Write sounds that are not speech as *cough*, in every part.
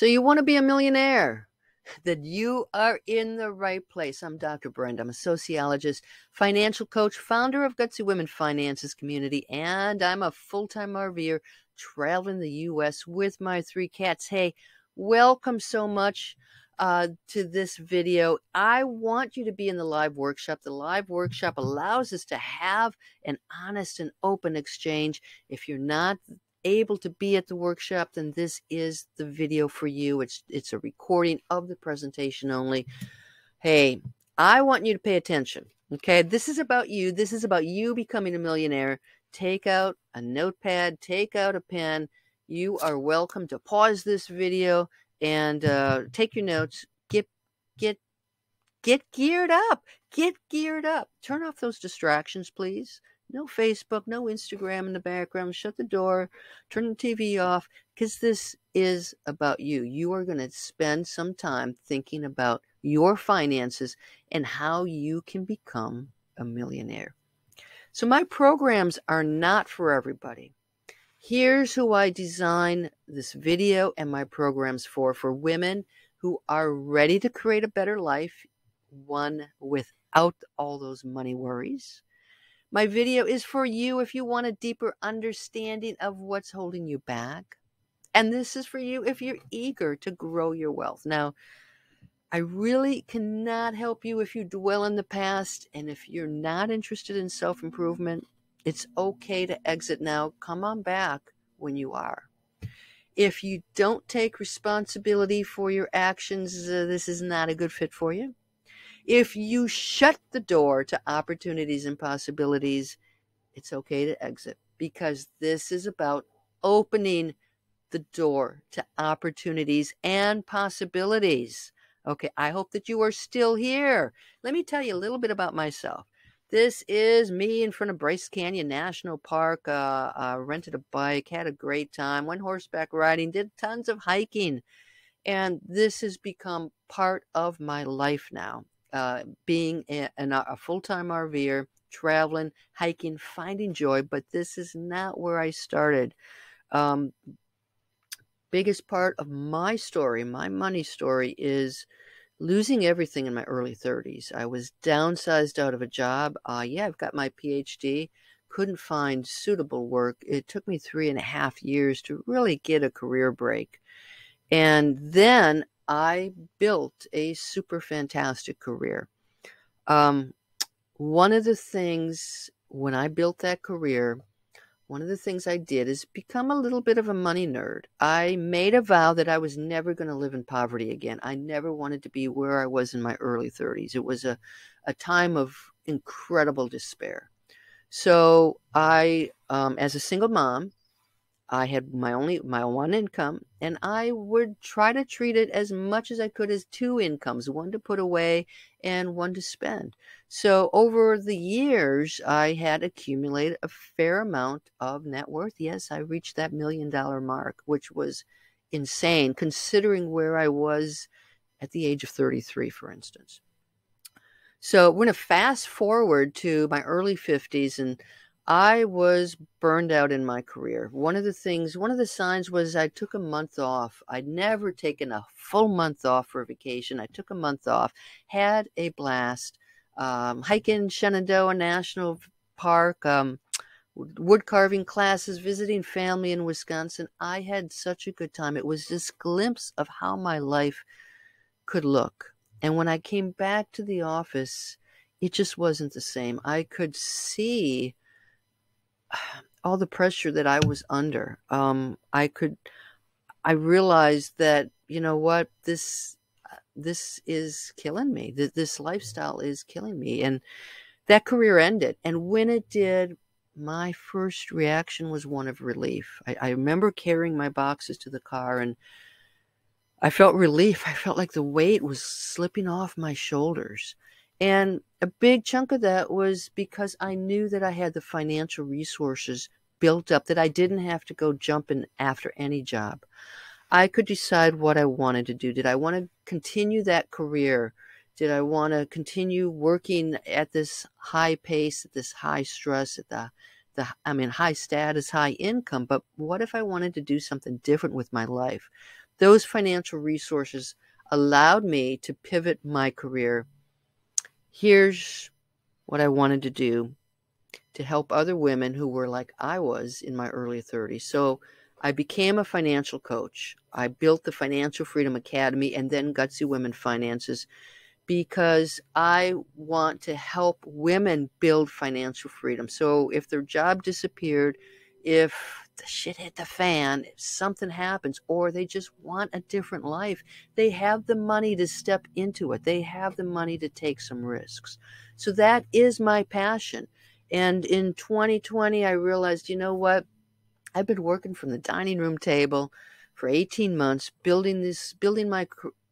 So you want to be a millionaire? That you are in the right place. I'm Dr. Brenda. I'm a sociologist, financial coach, founder of Gutsy Women Finances Community, and I'm a full time RVer traveling the U.S. with my three cats. Hey, welcome so much uh, to this video. I want you to be in the live workshop. The live workshop allows us to have an honest and open exchange. If you're not able to be at the workshop, then this is the video for you. It's it's a recording of the presentation only. Hey, I want you to pay attention. Okay, this is about you. This is about you becoming a millionaire. Take out a notepad, take out a pen. You are welcome to pause this video and uh, take your notes. Get get get geared up. Get geared up. Turn off those distractions, please. No Facebook, no Instagram in the background. Shut the door, turn the TV off, because this is about you. You are going to spend some time thinking about your finances and how you can become a millionaire. So, my programs are not for everybody. Here's who I design this video and my programs for for women who are ready to create a better life, one without all those money worries my video is for you if you want a deeper understanding of what's holding you back. And this is for you if you're eager to grow your wealth. Now, I really cannot help you if you dwell in the past and if you're not interested in self improvement. It's okay to exit now. Come on back when you are. If you don't take responsibility for your actions, uh, this is not a good fit for you. If you shut the door to opportunities and possibilities, it's okay to exit because this is about opening the door to opportunities and possibilities. Okay, I hope that you are still here. Let me tell you a little bit about myself. This is me in front of Bryce Canyon National Park. Uh, uh, rented a bike, had a great time, went horseback riding, did tons of hiking. And this has become part of my life now uh, being a, a full time RVer, traveling, hiking, finding joy, but this is not where I started. Um, biggest part of my story, my money story, is losing everything in my early 30s. I was downsized out of a job. Uh, yeah, I've got my PhD. Couldn't find suitable work. It took me three and a half years to really get a career break. And then I built a super fantastic career. Um, one of the things when I built that career, one of the things I did is become a little bit of a money nerd. I made a vow that I was never going to live in poverty again. I never wanted to be where I was in my early 30s. It was a, a time of incredible despair. So I, um, as a single mom, I had my only my one income and I would try to treat it as much as I could as two incomes, one to put away and one to spend. So over the years I had accumulated a fair amount of net worth. Yes, I reached that million dollar mark, which was insane considering where I was at the age of 33 for instance. So we're going to fast forward to my early 50s and I was burned out in my career. One of the things, one of the signs was I took a month off. I'd never taken a full month off for vacation. I took a month off, had a blast, um, hiking Shenandoah National Park, um, wood carving classes, visiting family in Wisconsin. I had such a good time. It was this glimpse of how my life could look. And when I came back to the office, it just wasn't the same. I could see *sighs* all the pressure that I was under. Um, I could, I realized that you know what this uh, this is killing me. That this lifestyle is killing me, and that career ended. And when it did, my first reaction was one of relief. I, I remember carrying my boxes to the car and. I felt relief. *laughs* I felt like the weight was slipping off my shoulders. And a big chunk of that was because I knew that I had the financial resources built up that I didn't have to go jumping after any job. I could decide what I wanted to do. Did I want to continue that career? Did I want to continue working at this high pace, at this high stress, at the the I mean high status, high income, but what if I wanted to do something different with my life? those financial resources allowed me to pivot my career. Here's what I wanted to do to help other women who were like I was in my early 30s. So I became a financial coach. I built the Financial Freedom Academy and then Gutsy Women Finances because I want to help women build financial freedom. So if their job disappeared, if the shit hit the fan, if something happens, or they just want a different life, they have the money to step into it. They have the money to take some risks. So that is my passion. And in 2020, I realized, you know what? I've been working from the dining room table for 18 months, building this, building my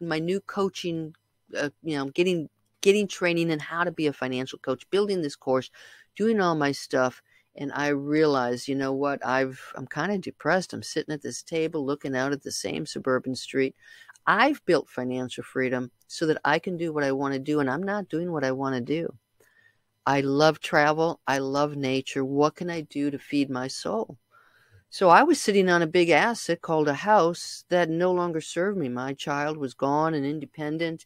my new coaching, uh, you know, getting getting training in how to be a financial coach, building this course, doing all my stuff, and I realized, you know what? I've I'm kind of depressed. I'm sitting at this table looking out at the same suburban street. I've built financial freedom so that I can do what I want to do, and I'm not doing what I want to do. I love travel. I love nature. What can I do to feed my soul? So I was sitting on a big asset called a house that no longer served me. My child was gone and independent.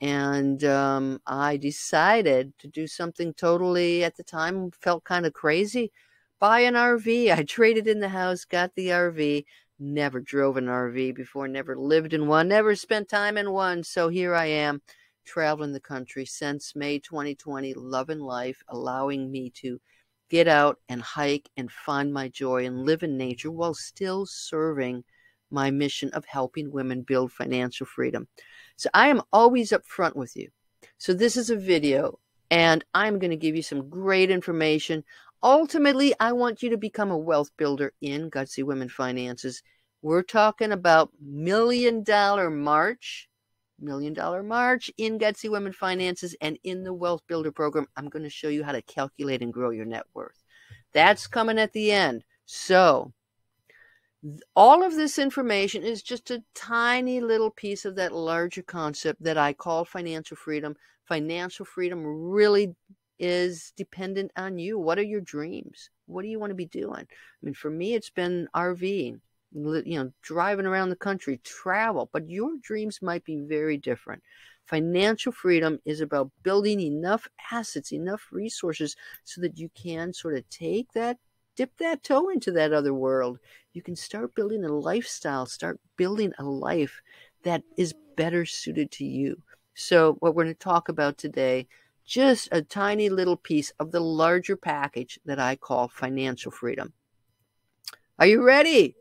And um, I decided to do something totally, at the time, felt kind of crazy. Buy an RV. *laughs* I traded in the house, got the RV, never drove an RV before, never lived in one, never spent time in one. So here I am, traveling the country since May 2020, loving life, allowing me to get out and hike and find my joy and live in nature while still serving my mission of helping women build financial freedom. So I am always up front with you. So this is a video and I'm going to give you some great information. Ultimately, I want you to become a wealth builder in Gutsy Women Finances. We're talking about million dollar March Million Dollar March in Gutsy Women Finances and in the Wealth Builder program. I'm going to show you how to calculate and grow your net worth. That's coming at the end. So, all of this information is just a tiny little piece of that larger concept that I call financial freedom. Financial freedom really is dependent on you. What are your dreams? What do you want to be doing? I mean, for me, it's been RVing you know, driving around the country, travel, but your dreams might be very different. Financial freedom is about building enough assets, enough resources so that you can sort of take that, dip that toe into that other world. You can start building a lifestyle, start building a life that is better suited to you. So, what we're going to talk about today, just a tiny little piece of the larger package that I call financial freedom. Are you ready?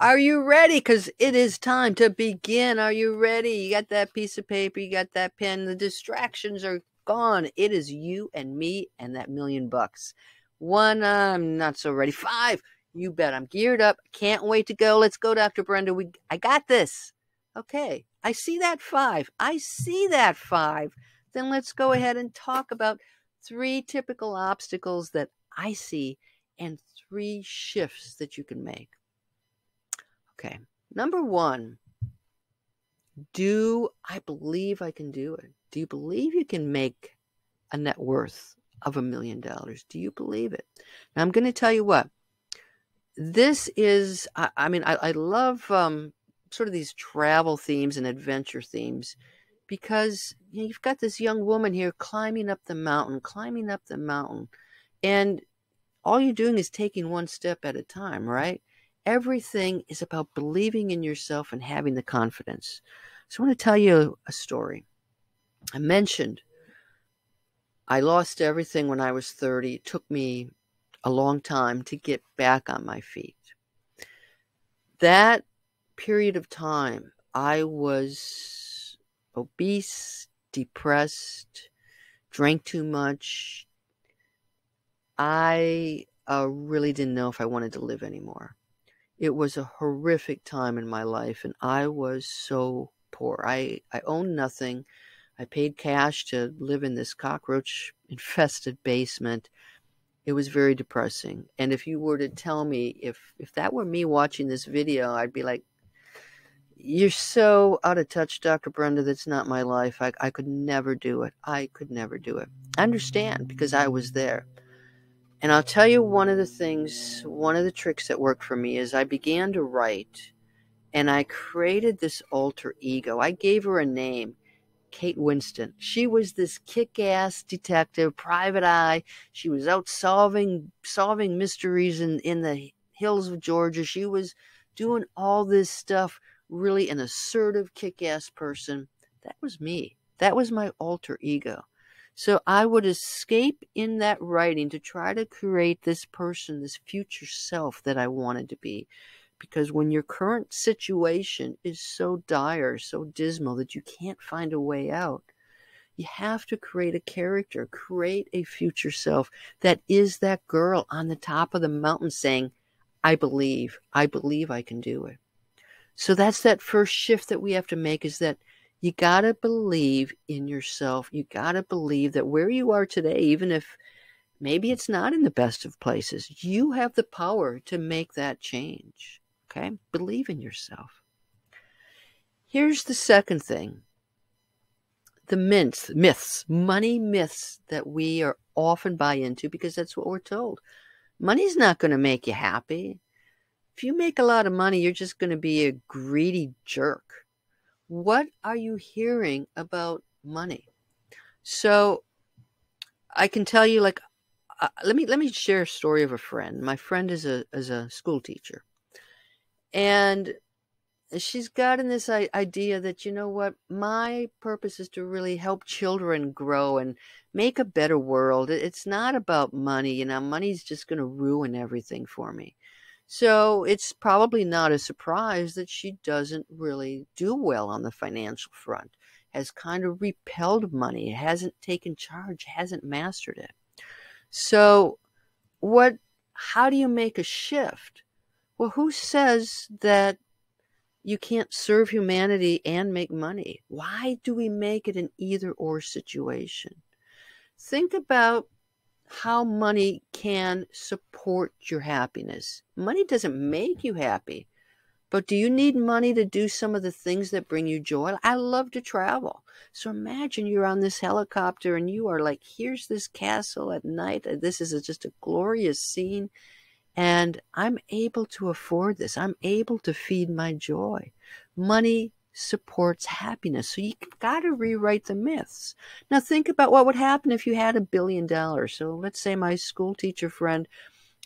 Are you ready? Because it is time to begin. Are you ready? You got that piece of paper, you got that pen, the distractions are gone. It is you and me and that million bucks. One, I'm not so ready. Five, you bet. I'm geared up. Can't wait to go. Let's go, Dr. Brenda. We, I got this. Okay. I see that five. I see that five. Then let's go ahead and talk about three typical obstacles that I see and three shifts that you can make. Okay. Number one, do I believe I can do it? Do you believe you can make a net worth of a million dollars? Do you believe it? Now, I'm going to tell you what. This is, I, I mean, I, I love um, sort of these travel themes and adventure themes because you know, you've got this young woman here climbing up the mountain, climbing up the mountain, and all you're doing is taking one step at a time, right? Everything is about believing in yourself and having the confidence. So I want to tell you a story. I mentioned I lost everything when I was 30. It took me a long time to get back on my feet. That period of time, I was obese, depressed, drank too much. I uh, really didn't know if I wanted to live anymore. It was a horrific time in my life, and I was so poor. I, I owned nothing. I paid cash to live in this cockroach *laughs* infested basement. It was very depressing. And if you were to tell me if if that were me watching this video, I'd be like, You're so out of touch, Dr. Brenda, that's not my life. I, I could never do it. I could never do it. I understand because I was there. And I'll tell you one of the things, one of the tricks that worked for me is I began to write and I created this alter ego. I gave her a name, Kate Winston. She was this kick-ass detective, private eye. She was out solving solving mysteries in, in the hills of Georgia. She was doing all this stuff, really an assertive, kick-ass person. That was me. That was my alter ego. So I would escape in that writing to try to create this person, this future self that I wanted to be because when your current situation is so dire, so dismal that you can't find a way out, you have to create a character, create a future self that is that girl on the top of the mountain saying, I believe, I believe I can do it. So that's that first shift that we have to make is that you got to believe in yourself. You got to believe that where you are today, even if maybe it's not in the best of places, you have the power to make that change. Okay? Believe in yourself. Here's the second thing the myths, myths, money myths that we are often buy into because that's what we're told. Money's not going to make you happy. If you make a lot of money, you're just going to be a greedy jerk. What are you hearing about money? So I can tell you like uh, let me let me share a story of a friend. My friend is a is a school teacher. And she's gotten this idea that, you know what, my purpose is to really help children grow and make a better world. It's not about money. You know, money's just going to ruin everything for me. So it's probably not a surprise that she doesn't really do well on the financial front, has kind of repelled money, hasn't taken charge, hasn't mastered it. So, what, how do you make a shift? Well, who says that you can't serve humanity and make money? Why do we make it an either or situation? Think about how money can support your happiness. Money doesn't make you happy, but do you need money to do some of the things that bring you joy? I love to travel. So imagine you're on this helicopter and you are like, here's this castle at night. This is just a glorious scene and I'm able to afford this. I'm able to feed my joy. Money supports happiness. So you have got to rewrite the myths. Now think about what would happen if you had a billion dollars. So let's say my school teacher friend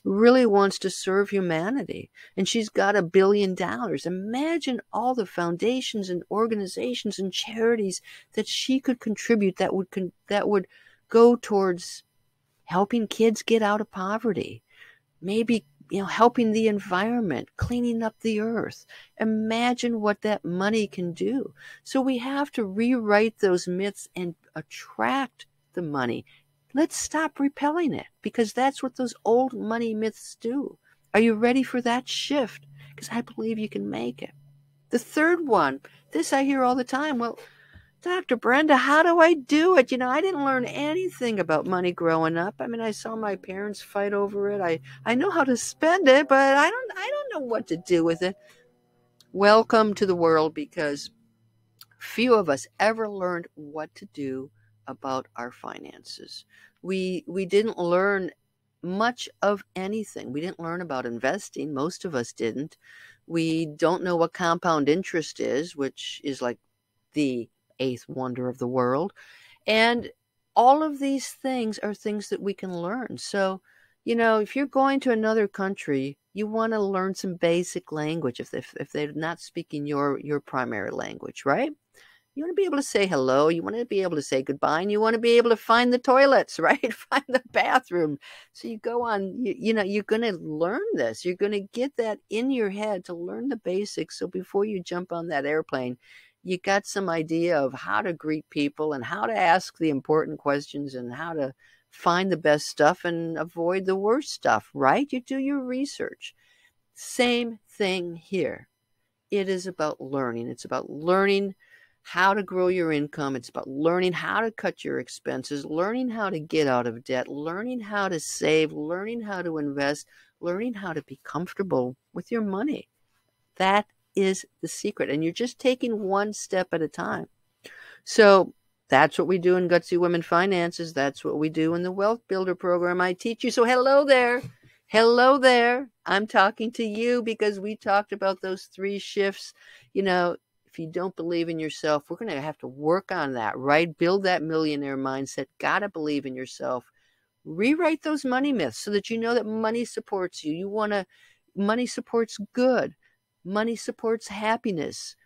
really wants to serve humanity and she's got a billion dollars. Imagine all the foundations and organizations and charities that she could contribute that would that would go towards helping kids get out of poverty maybe you know helping the environment cleaning up the earth. Imagine what that money can do. So we have to rewrite those myths and attract the money. Let's stop repelling it because that's what those old money myths do. Are you ready for that shift? Because i believe you can make it. The third one this i hear all the time well Dr. Brenda, how do I do it? You know, I didn't learn anything about money growing up. I mean, I saw my parents fight over it. I, I know how to spend it, but I don't I don't know what to do with it. Welcome to the world because few of us ever learned what to do about our finances. We we didn't learn much of anything. We didn't learn about investing. Most of us didn't. We don't know what compound interest is, which is like the eighth wonder of the world. And all of these things are things that we can learn. So, you know, if you're going to another country, you want to learn some basic language if, they, if they're not speaking your, your primary language, right? You want to be able to say hello. You want to be able to say goodbye, and you want to be able to find the toilets, *laughs* right? find the bathroom. So you go on. You, you know, you're going to learn this. You're going to get that in your head to learn the basics. So before you jump on that airplane, you got some idea of how to greet people and how to ask the important questions and how to find the best stuff and avoid the worst stuff, right? You do your research. Same thing here. It is about learning. It's about learning how to grow your income. It's about learning how to cut your expenses, learning how to get out of debt, learning how to save, learning how to invest, learning how to be comfortable with your money. That is the secret. And you're just taking one step at a time. So that's what we do in Gutsy Women Finances. That's what we do in the Wealth Builder program I teach you. So hello there. Hello there. I'm talking to you because we talked about those three shifts. You know, if you don't believe in yourself, we're going to have to work on that, right? Build that millionaire mindset. Got to believe in yourself. Rewrite those money myths so that you know that money supports you. You want to, money supports good, money supports happiness.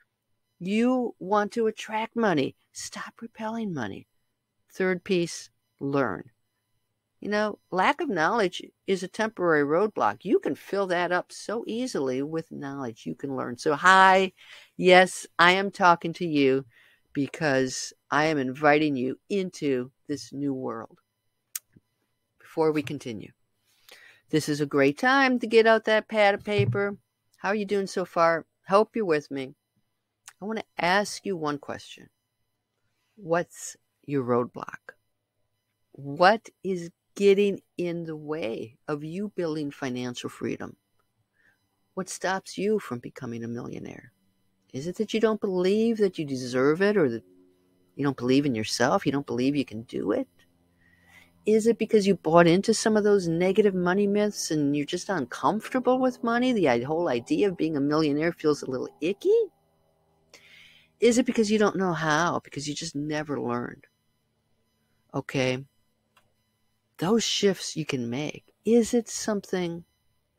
You want to attract money. Stop repelling money. Third piece, learn. You know, lack of knowledge is a temporary roadblock. You can fill that up so easily with knowledge you can learn. So, hi, yes, I am talking to you because I am inviting you into this new world. Before we continue, this is a great time to get out that pad of paper. How are you doing so far? Hope you're with me. I want to ask you one question What's your roadblock? What is getting in the way of you building financial freedom? What stops you from becoming a millionaire? Is it that you don't believe that you deserve it or that you don't believe in yourself? You don't believe you can do it? Is it because you bought into some of those negative money myths and you're just uncomfortable with money? The uh, whole idea of being a millionaire feels a little icky? Is it because you don't know how? Because you just never learned? Okay those shifts you can make. Is it something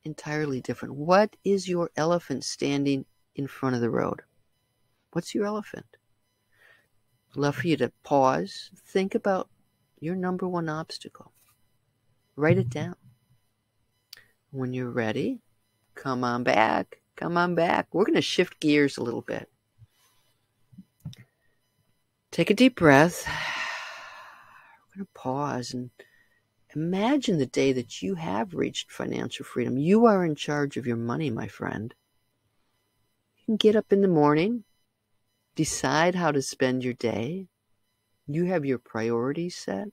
entirely different? What is your elephant standing in front of the road? What's your elephant? Love for you to pause, think about your number one obstacle. Write it mm-hmm. down. When you're ready, come on back. Come on back. We're going to shift gears a little bit. Take a deep breath. *sighs* We're going to pause and Imagine the day that you have reached financial freedom. You are in charge of your money, my friend. You can get up in the morning, decide how to spend your day. You have your priorities set.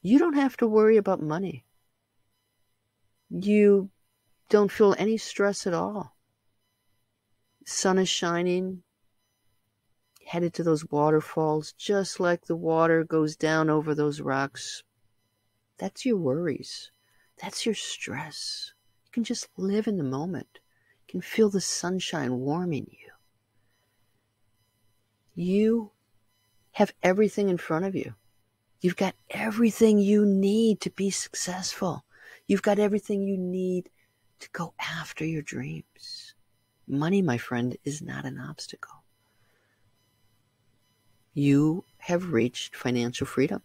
You don't have to worry about money. You don't feel any stress at all. Sun is shining, headed to those waterfalls, just like the water goes down over those rocks that's your worries. That's your stress. You can just live in the moment. You can feel the sunshine warming you. You have everything in front of you. You've got everything you need to be successful. You've got everything you need to go after your dreams. Money, my friend, is not an obstacle. You have reached financial freedom.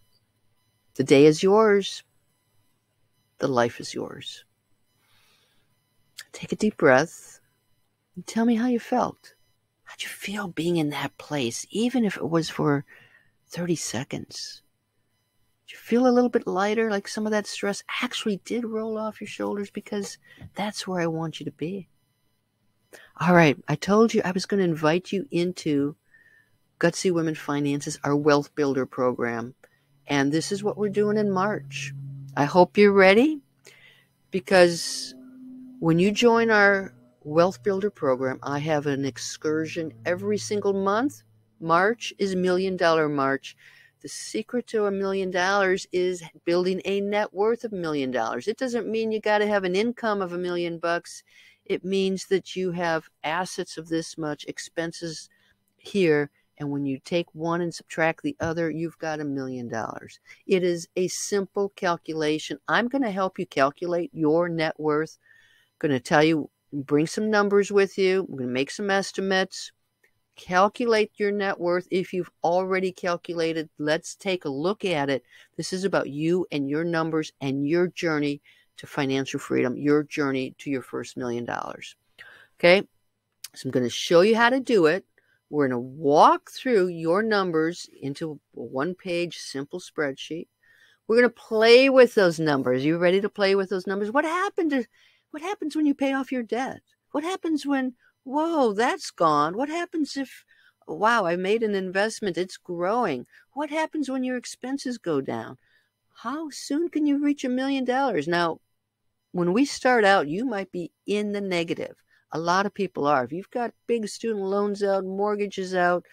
The day is yours. The life is yours. Take a deep breath and tell me how you felt. How'd you feel being in that place, even if it was for 30 seconds? Did you feel a little bit lighter, like some of that stress actually did roll off your shoulders? Because that's where I want you to be. All right, I told you I was going to invite you into Gutsy Women Finances, our Wealth Builder program. And this is what we're doing in March. I hope you're ready because when you join our Wealth Builder program, I have an excursion every single month. March is Million Dollar March. The secret to a million dollars is building a net worth of a million dollars. It doesn't mean you got to have an income of a million bucks. It means that you have assets of this much, expenses here, and when you take one and subtract the other, you've got a million dollars. It is a simple calculation. I'm going to help you calculate your net worth. I'm going to tell you, bring some numbers with you. I'm going to make some estimates. Calculate your net worth. If you've already calculated, let's take a look at it. This is about you and your numbers and your journey to financial freedom, your journey to your first million dollars. Okay. So I'm going to show you how to do it. We're going to walk through your numbers into a one page simple spreadsheet. We're going to play with those numbers. You ready to play with those numbers? What happened to, what happens when you pay off your debt? What happens when, whoa, that's gone? What happens if, wow, I made an investment, it's growing? What happens when your expenses go down? How soon can you reach a million dollars? Now, when we start out, you might be in the negative. A lot of people are. If you've got big student loans out, mortgages out,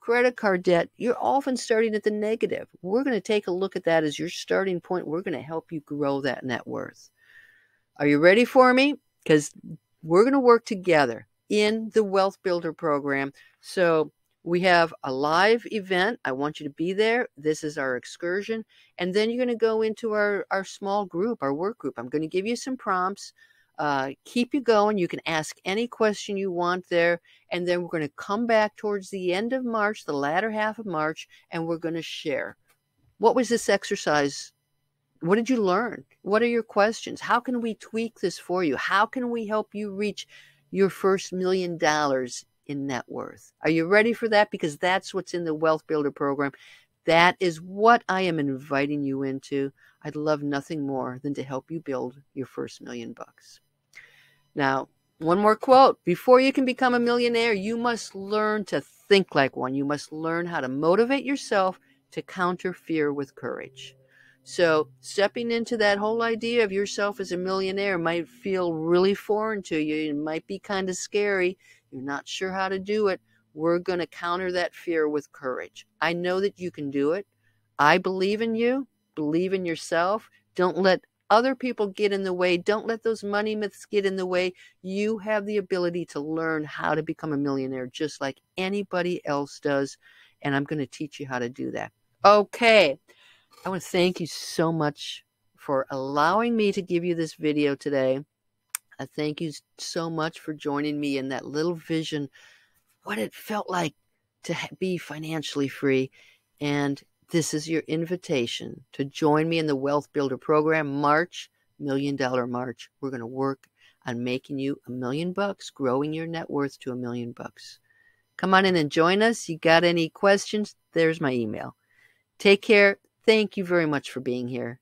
credit card debt, you're often starting at the negative. We're going to take a look at that as your starting point. We're going to help you grow that net worth. Are you ready for me? Because we're going to work together in the Wealth Builder program. So we have a live event. I want you to be there. This is our excursion. And then you're going to go into our, our small group, our work group. I'm going to give you some prompts, uh, keep you going. You can ask any question you want there. And then we're going to come back towards the end of March, the latter half of March, and we're going to share. What was this exercise what did you learn? What are your questions? How can we tweak this for you? How can we help you reach your first million dollars in net worth? Are you ready for that? Because that's what's in the Wealth Builder program. That is what I am inviting you into. I'd love nothing more than to help you build your first million bucks. Now, one more quote. Before you can become a millionaire, you must learn to think like one. You must learn how to motivate yourself to counter fear with courage. So, stepping into that whole idea of yourself as a millionaire might feel really foreign to you. It might be kind of scary. You're not sure how to do it. We're going to counter that fear with courage. I know that you can do it. I believe in you. Believe in yourself. Don't let other people get in the way. Don't let those money myths get in the way. You have the ability to learn how to become a millionaire just like anybody else does. And I'm going to teach you how to do that. Okay. I want to thank you so much for allowing me to give you this video today. I thank you so much for joining me in that little vision, what it felt like to be financially free. And this is your invitation to join me in the Wealth Builder program, March, Million Dollar March. We're going to work on making you a million bucks, growing your net worth to a million bucks. Come on in and join us. You got any questions? There's my email. Take care. Thank you very much for being here.